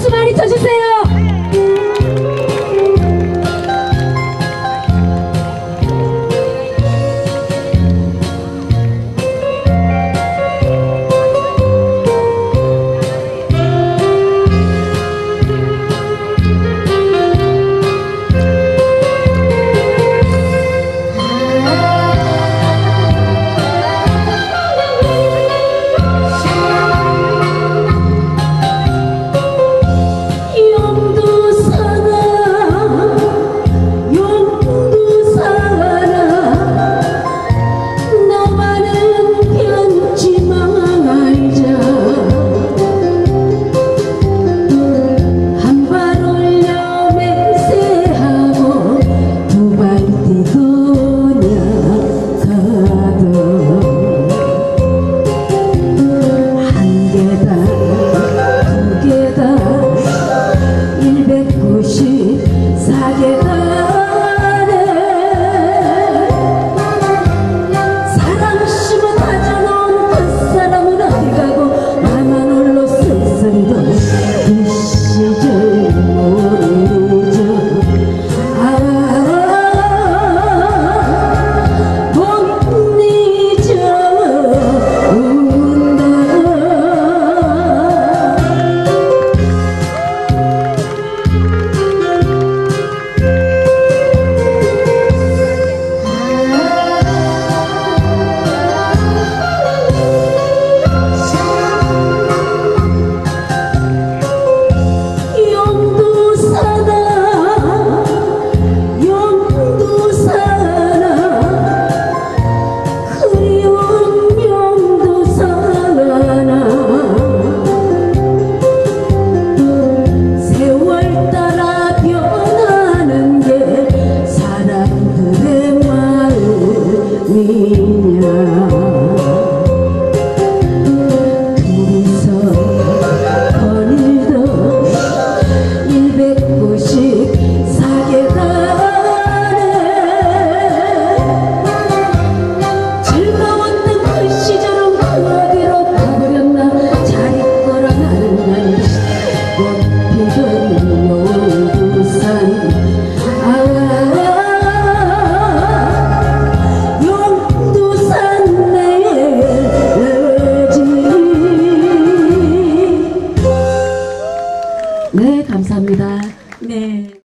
박수 많이 쳐주세요. niña. 감사합니다. 네.